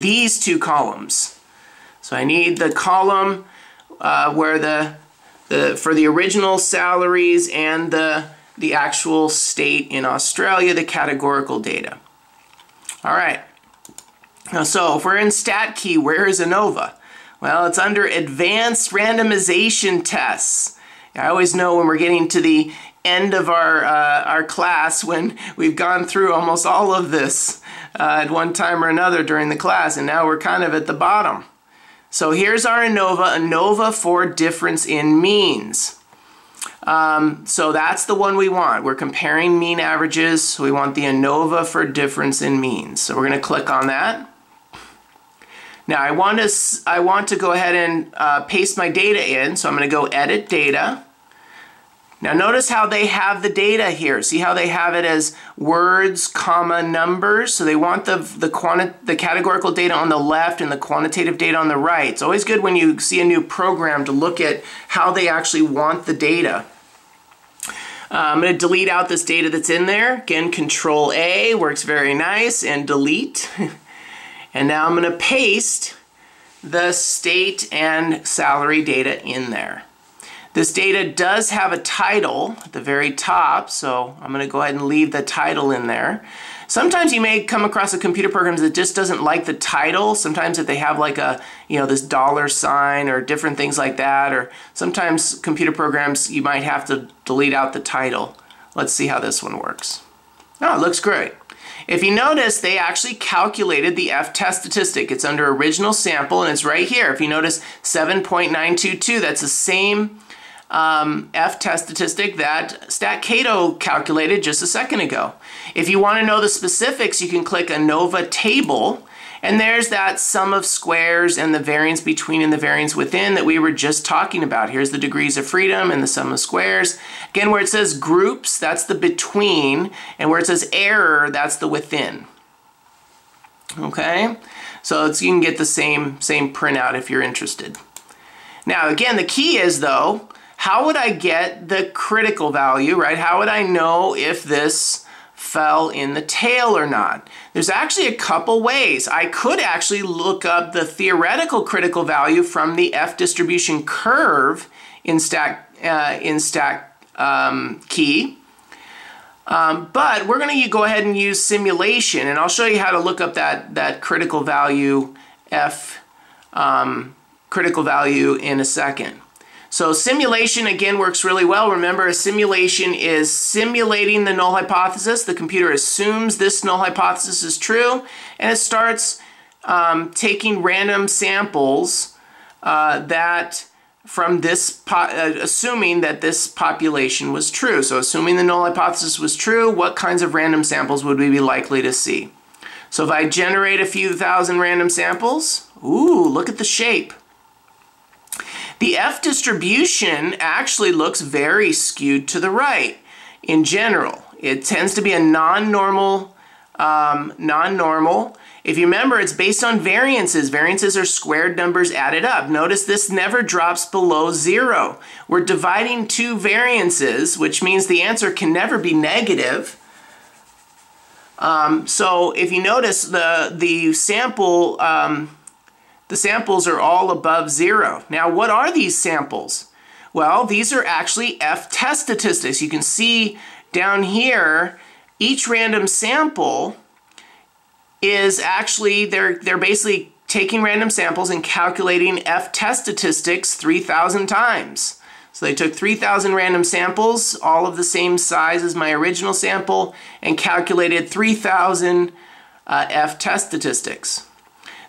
these two columns. So I need the column uh, where the, the for the original salaries and the, the actual state in Australia, the categorical data. All right. Now, so if we're in StatKey, where is ANOVA? Well, it's under Advanced Randomization Tests. I always know when we're getting to the end of our, uh, our class when we've gone through almost all of this uh, at one time or another during the class, and now we're kind of at the bottom. So here's our ANOVA, ANOVA for difference in means. Um, so that's the one we want. We're comparing mean averages, so we want the ANOVA for difference in means. So we're going to click on that. Now I want to, I want to go ahead and uh, paste my data in, so I'm going to go Edit Data. Now notice how they have the data here. See how they have it as words, comma, numbers? So they want the, the, quanti the categorical data on the left and the quantitative data on the right. It's always good when you see a new program to look at how they actually want the data. Uh, I'm going to delete out this data that's in there. Again, Control A works very nice, and delete. and now I'm going to paste the state and salary data in there. This data does have a title at the very top, so I'm going to go ahead and leave the title in there. Sometimes you may come across a computer program that just doesn't like the title. Sometimes if they have like a, you know, this dollar sign or different things like that, or sometimes computer programs you might have to delete out the title. Let's see how this one works. Oh, it looks great. If you notice, they actually calculated the F-test statistic. It's under original sample and it's right here. If you notice 7.922, that's the same um, F-test statistic that StatCato calculated just a second ago. If you want to know the specifics, you can click ANOVA table, and there's that sum of squares and the variance between and the variance within that we were just talking about. Here's the degrees of freedom and the sum of squares. Again, where it says groups, that's the between, and where it says error, that's the within. Okay, so you can get the same, same printout if you're interested. Now, again, the key is, though, how would I get the critical value, right? How would I know if this fell in the tail or not? There's actually a couple ways. I could actually look up the theoretical critical value from the F distribution curve in Stat, uh, in Stat um, Key. Um, but we're going to go ahead and use simulation, and I'll show you how to look up that, that critical value F um, critical value in a second. So simulation again works really well. Remember a simulation is simulating the null hypothesis. The computer assumes this null hypothesis is true and it starts um, taking random samples uh, that from this, uh, assuming that this population was true. So assuming the null hypothesis was true, what kinds of random samples would we be likely to see? So if I generate a few thousand random samples, ooh, look at the shape. The F distribution actually looks very skewed to the right in general. It tends to be a non-normal, um, non-normal. If you remember, it's based on variances. Variances are squared numbers added up. Notice this never drops below zero. We're dividing two variances, which means the answer can never be negative. Um, so if you notice, the, the sample um, the samples are all above zero. Now, what are these samples? Well, these are actually F-test statistics. You can see down here, each random sample is actually, they're, they're basically taking random samples and calculating F-test statistics 3,000 times. So they took 3,000 random samples, all of the same size as my original sample, and calculated 3,000 uh, F-test statistics.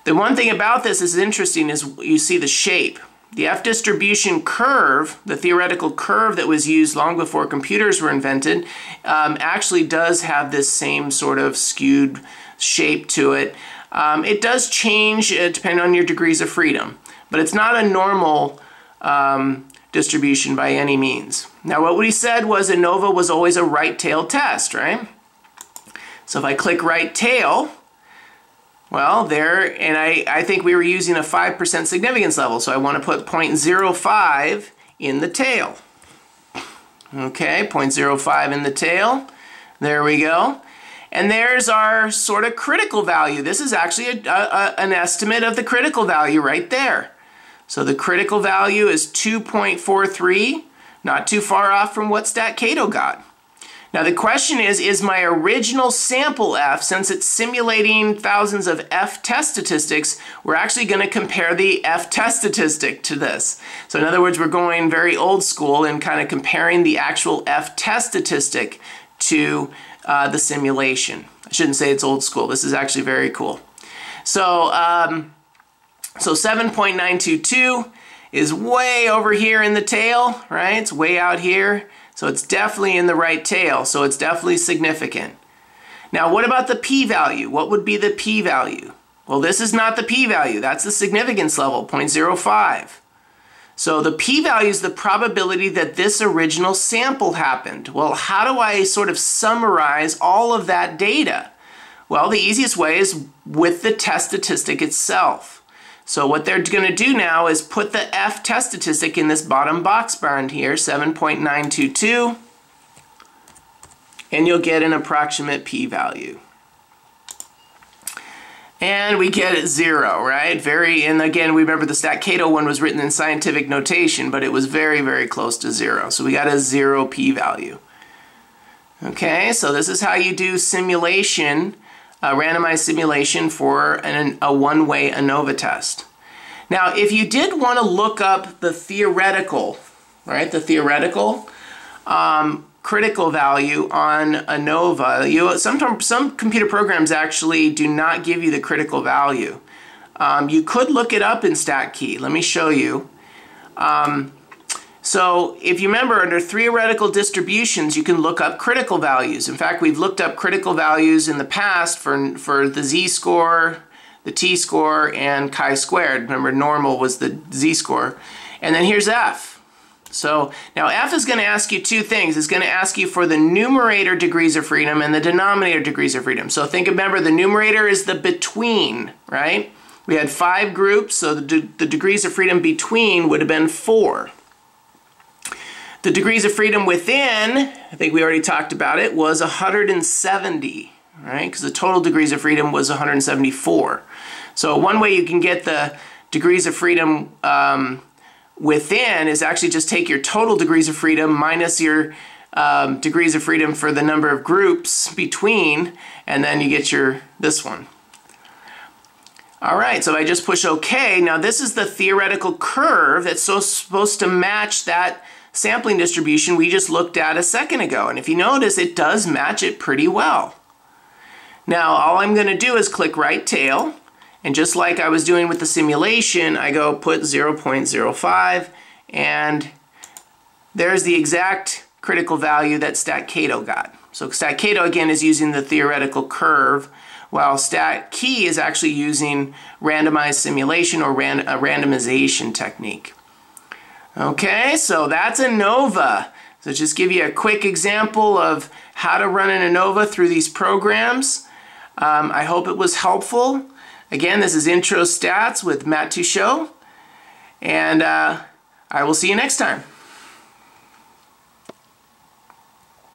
The one thing about this is interesting is you see the shape. The F distribution curve, the theoretical curve that was used long before computers were invented, um, actually does have this same sort of skewed shape to it. Um, it does change uh, depending on your degrees of freedom, but it's not a normal um, distribution by any means. Now what we said was ANOVA was always a right tail test, right? So if I click right tail, well, there, and I, I think we were using a 5% significance level, so I want to put 0.05 in the tail. Okay, 0.05 in the tail. There we go. And there's our sort of critical value. This is actually a, a, an estimate of the critical value right there. So the critical value is 2.43, not too far off from what StatCato got. Now the question is, is my original sample F, since it's simulating thousands of F test statistics, we're actually going to compare the F test statistic to this. So in other words, we're going very old school and kind of comparing the actual F test statistic to uh, the simulation. I shouldn't say it's old school. This is actually very cool. So, um, so 7.922 is way over here in the tail, right? It's way out here. So it's definitely in the right tail, so it's definitely significant. Now what about the p-value? What would be the p-value? Well, this is not the p-value. That's the significance level, 0.05. So the p-value is the probability that this original sample happened. Well, how do I sort of summarize all of that data? Well, the easiest way is with the test statistic itself. So what they're going to do now is put the F test statistic in this bottom box bound here, 7.922, and you'll get an approximate p-value. And we get it zero, right? Very, and again, we remember the StatCato one was written in scientific notation, but it was very, very close to zero. So we got a zero p-value. Okay, so this is how you do simulation a randomized simulation for an, a one-way ANOVA test. Now, if you did want to look up the theoretical, right, the theoretical um, critical value on ANOVA, you sometimes some computer programs actually do not give you the critical value. Um, you could look it up in StatKey. Let me show you. Um, so if you remember, under theoretical distributions, you can look up critical values. In fact, we've looked up critical values in the past for, for the z-score, the t-score, and chi-squared. Remember, normal was the z-score. And then here's f. So now f is going to ask you two things. It's going to ask you for the numerator degrees of freedom and the denominator degrees of freedom. So think, remember, the numerator is the between, right? We had five groups, so the, de the degrees of freedom between would have been four. The degrees of freedom within, I think we already talked about it, was 170, right? Because the total degrees of freedom was 174. So one way you can get the degrees of freedom um, within is actually just take your total degrees of freedom minus your um, degrees of freedom for the number of groups between, and then you get your this one. All right, so if I just push OK. Now this is the theoretical curve that's so supposed to match that sampling distribution we just looked at a second ago. And if you notice, it does match it pretty well. Now, all I'm going to do is click right tail. And just like I was doing with the simulation, I go put 0.05 and there's the exact critical value that StatCato got. So StatCato again is using the theoretical curve while StatKey is actually using randomized simulation or ran a randomization technique. Okay, so that's ANOVA. So just give you a quick example of how to run an ANOVA through these programs. Um, I hope it was helpful. Again, this is Intro Stats with Matt Teachout, and uh, I will see you next time.